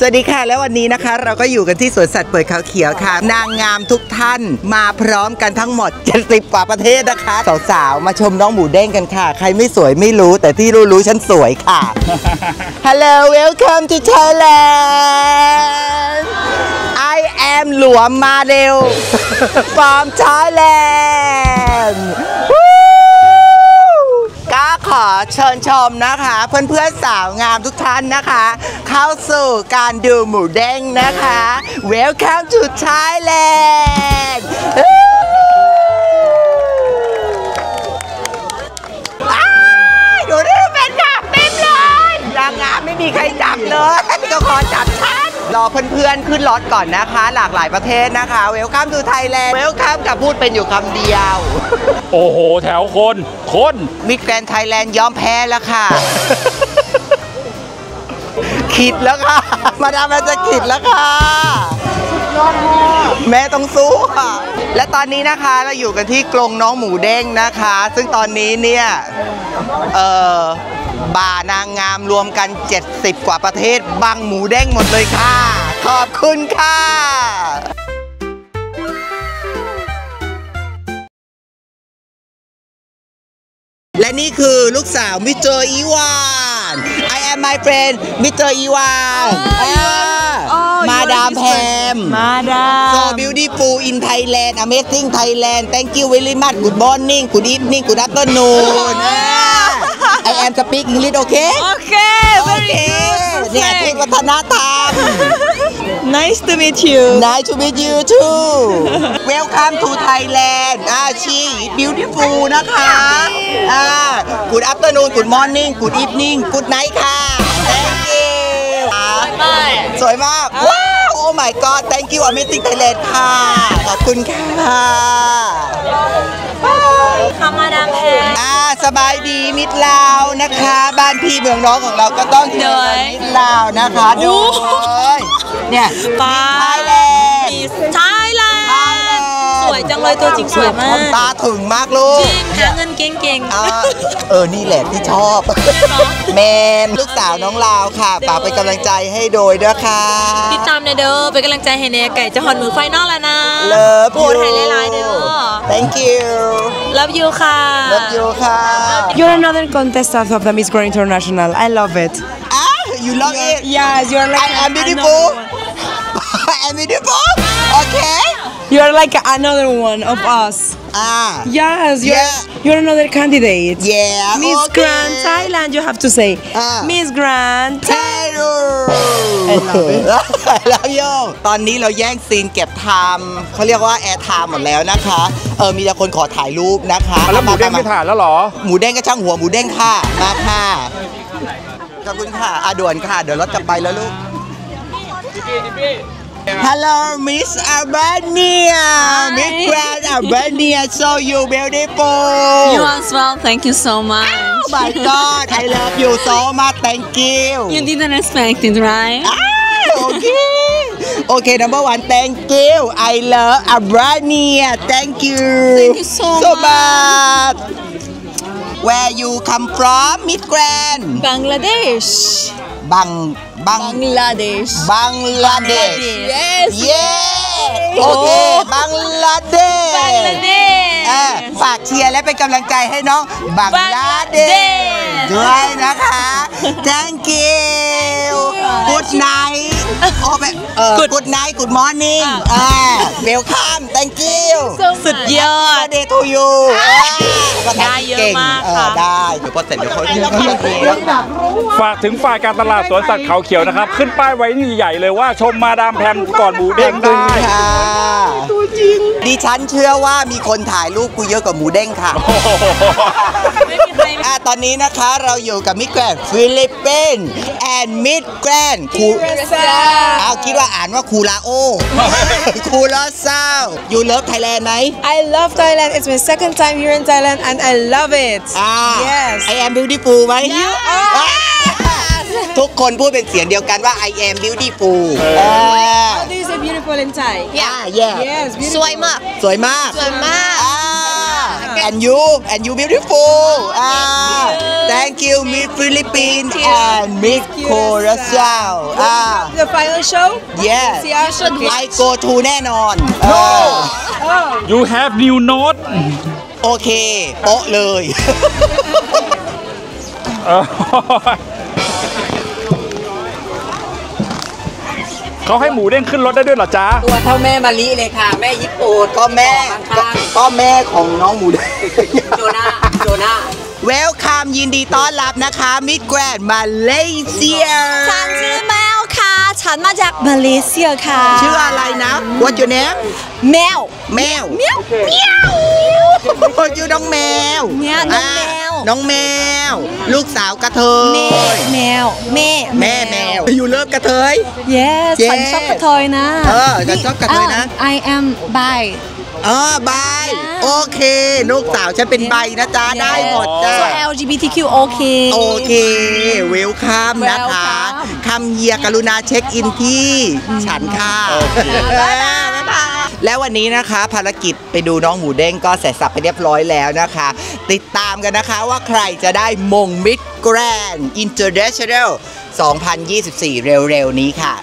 สวัสดีค่ะ แล้ววันนี้นะคะ เราก็อยู่กันที่สวนสัตว์เปิดเขาเขียวค่ะ นางงามทุกท่านมาพร้อมกันทั้งหมด 70กว่าประเทศนะคะ สาวๆ มาชมน้องหมูเด้งกันค่ะ ใครไม่สวยไม่รู้แต่ที่รู้ๆฉันสวยค่ะ Hello welcome to Thailand I am หลวมมาเร็ว from Thailand เชิญชมนะคะ เพื่อนๆสาวงามทุกท่านนะคะ เข้าสู่การดูหมูเด้งนะคะ Welcome to Thailand อเพื่อนๆ ขึ้นรถก่อนนะคะ หลากหลายประเทศนะคะ Welcome to Thailand Welcome กับพูดเป็นอยู่คำเดียว โอ้โห แถวคน คน Miss Grand Thailand ยอมแพ้แล้วค่ะ quit แล้วค่ะ มาดามแพมจะ quit แล้วค่ะแม่ต้องสู้ค่ะ และตอนนี้นะคะเราอยู่กันที่กรงน้องหมูเด้งนะคะ ซึ่งตอนนี้เนี่ยเอ่อบาร์นางงามรวมกัน 70 กว่าประเทศบังหมูเด้งหมดเลยค่ะ ขอบคุณค่ะและนี่คือลูกสาวมิสเตอร์อีวาน I am my friend มิสเตอร์อีวานมาดามแพม มาดา So beautiful in Thailand amazing Thailand thank you very much good morning good evening good afternoon อ่า I am speak English okay โอเค very good เนี่ยทูตวัฒนธรรม nice to meet you Nice to meet you too Welcome to Thailand อ่า she beautiful นะคะอ่า Good afternoon Good morning Good evening Good night ค่ะ Thank you สวยมากว้าว Oh my god Thank you Amazing Thailand ค่ะ ขอบคุณค่ะคามาดามแพง อ่าสบายดีมิตรลาวนะคะ บ้านพี่เมืองน้องของเราก็ต้องเจอกันมิตรลาวนะคะโดย เนี่ยปาไทยแลนด์มีไทยแลนด์สวยจังเลยตัวจริงสวยมากตาถึงมากลูกจริงหาเงินเก่งอ่าเออ นี่แหละที่ชอบแมนลูกสาวน้องลาวค่ะฝากเป็นกำลังใจให้โดยด้วยค่ะๆติดตามในเด้อเป็นกำลังใจให้เนไก่จะหอนมือไฟนอลแล้วนะเลิฟโพดไทยหลายๆเด้อ thank you love you ค่ะ love you ค่ะ You're another contestant of the Miss Grand International. I love it. อะ you love it Yes, you're like I am beautiful I am beautiful okay You're like another one of us. อ่า Yes, you're Yeah. you're another candidate. yeah Miss okay. Grand Thailand, you have to say. Ah. Miss Grand Thailand. I love it I love you ตอนนี้เราแย่งซีนเก็บ time เขาเรียกว่า airtime หมดแล้วนะคะ เออมีแต่คนขอถ่ายรูปนะคะแล้วหมูเด้งไม่าาถ่ายแล้วเหรอ หมูเด้งก็ช่างหัวหมูเด้งค่ะ มาค่ะ ขอบคุณค่ะอะด่วนค่ะ เดี๋ยวรถจะไปแล้วลูก Hello Miss Albania Miss Grand Albania so you beautiful You as well. Thank you so much. Oh my god I love you so much thank you You didn't expect it, right? Ah, okay. Okay, number one, thank you. I love Albania. Thank you. Thank you so much. Where you come from, Miss Grand? Bangladesh. Bang, bang, Bangladesh. Bangladesh. Yes. Yeah. Okay, Bangladesh. Bangladesh. อ่าฝากเชียร์และเป็นกำลังใจให้น้องบังลาเดช Bangladesh ด้วยนะคะ thank you good night โอ้แบบเออ good night good morning อ่า welcome thank you สุดยอด birthday to you ก็ได้เยอะมากเออค่ะได้เดี๋ยวพอเสร็จเดี๋ยวเขาเขาจะดูแล้วฝากถึงฝ่ายการตลาดสวนสัตว์เขาเขียวนะครับ ขึ้นป้ายไว้นี่ใหญ่เลยว่าชมมาดามแพมก่อนหมูเด้งได้ ค่ะ ดิฉันเชื่อว่ามีคนถ่ายรูปกูเยอะกว่าหมูเด้งค่ะไม่มีใครอะตอนนี้นะคะเราอยู่กับ Miss Grand ฟิลิปปินส์แอน Miss Grand คูเอาคิดว่าอ่านว่าคูลาโอคูลาซาวอยู่เลิฟไทยแลนด์ไหม I love Thailand. It's my second time here in Thailand, and I love it. อ่า Yes. I am beautiful ไหมอ่าทุกคนพูดเป็นเสียงเดียวกันว่า I am beautiful อ่า How do you say beautiful in Thai? อ่า yeah Yes, beautiful. สวยมากสวยมากสวยมากอ่า and you and you beautiful อ่า thank you Miss Philippines and Miss Curacao อ่า The final show? yes See us? Okay. I go to แน่นอน no you have new note โอเคโป๊ะเลย เออเขาให้หมูเด้งขึ้นรถได้ด้วยเหรอจ๊ะตัวเท่าแม่มะลิเลยค่ะ แม่ญี่ปุ่นก็แม่ข้างก็แม่ของน้องหมูแดงๆโจนาโจนา welcome ยินดีต้อนรับนะคะ Miss Grand มาเลเซียฉันชื่อแมวค่ะ ฉันมาจากมาเลเซียค่ะ ชื่ออะไรนะ What your name แมวแมวแมวแมว ชื่อน้องแมวเนี่ยน้องแมวอะน้องแมว ลูกสาวกระเทแม่ยแมวแม่แม่แมว you love กระเทย yes Yes ฉันชอบกระเทยนะ เออฉันชอบกระเทยนะอ่า I am bi อ๋อ bi โอเค ลูกสาวฉันเป็น bi นะจ๊ะ ได้หมดจ้ะ so LGBTQ โอเค โอเค welcome นะคะ Welcome come here กรุณาเช็คอินที่ ฉันค่ะ และวันนี้นะคะ ภารกิจไปดูน้องหมูเด้งก็เสร็จสรรพไปเรียบร้อยแล้วนะคะ ติดตามกันนะคะว่าใครจะได้มง Miss Grand International 2024 เร็วๆ นี้ค่ะ